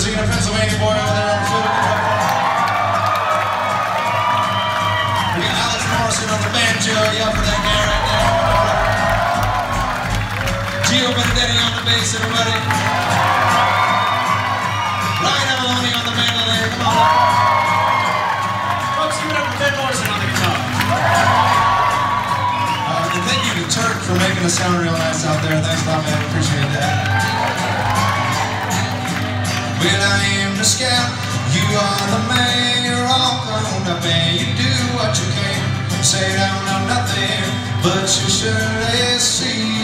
Pennsylvania boy over there. We got Alex Morrison on the banjo, yeah, for that guy right there. Gio Benedetti on the bass, everybody. Ryan Avellone on the mandolin, come on. Folks, give it up for Ben Morrison on the guitar. Uh, and thank you to Turk for making the sound real nice out there. Thanks a lot, man. Appreciate that. When I am the scout, you are the man. You're all grown up and you do what you can. Say I don't know nothing, but you surely see.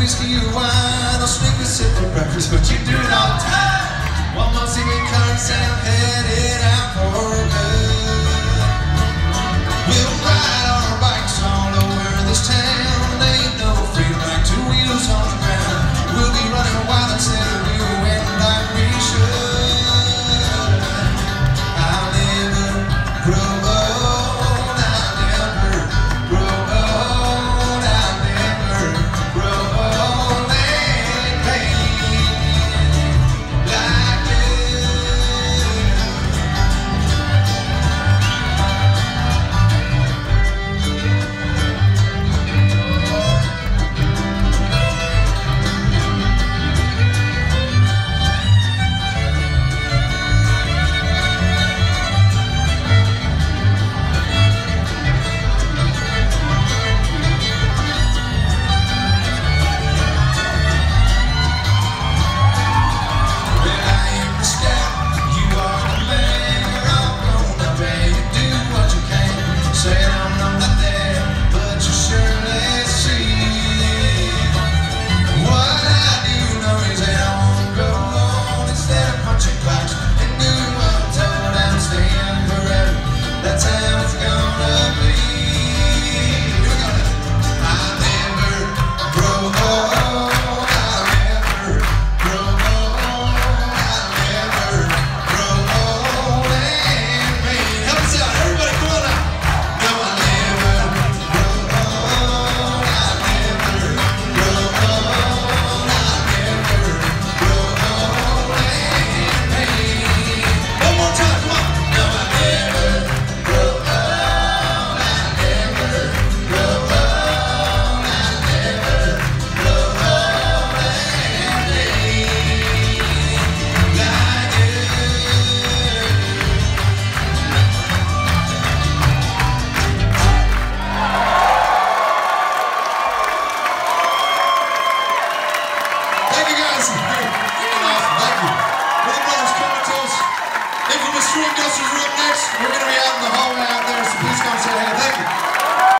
Whiskey or wine. I'll sneak a sip for breakfast, but you do it all the time. One more singing currents and I'm headed out for good.